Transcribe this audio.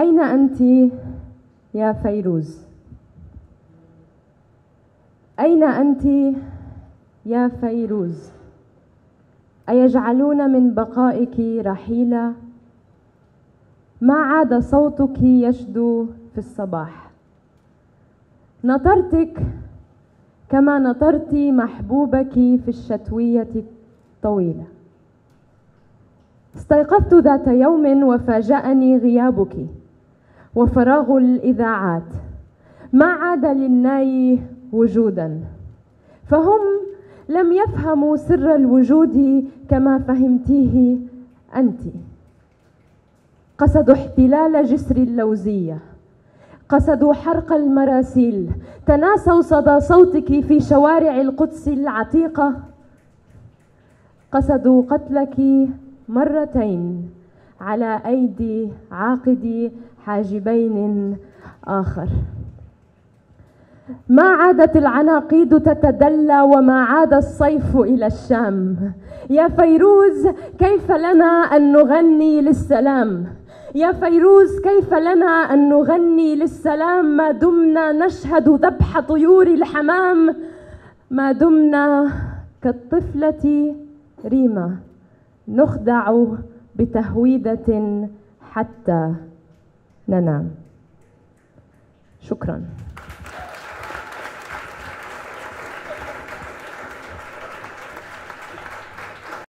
أين أنت يا فيروز؟ أين أنت يا فيروز؟ أيجعلون من بقائك رحيلا؟ ما عاد صوتك يشدو في الصباح نطرتك كما نطرت محبوبك في الشتوية الطويلة استيقظت ذات يوم وفاجأني غيابك وفراغ الإذاعات. ما عاد للناي وجودا. فهم لم يفهموا سر الوجود كما فهمتيه أنتِ. قصدوا احتلال جسر اللوزية. قصدوا حرق المراسيل. تناسوا صدى صوتك في شوارع القدس العتيقة. قصدوا قتلك مرتين على أيدي عاقد حاجبين آخر. ما عادت العناقيد تتدلى وما عاد الصيف إلى الشام. يا فيروز كيف لنا أن نغني للسلام؟ يا فيروز كيف لنا أن نغني للسلام؟ ما دمنا نشهد ذبح طيور الحمام. ما دمنا كالطفلة ريما. نخدع بتهويدة حتى ننام شكراً.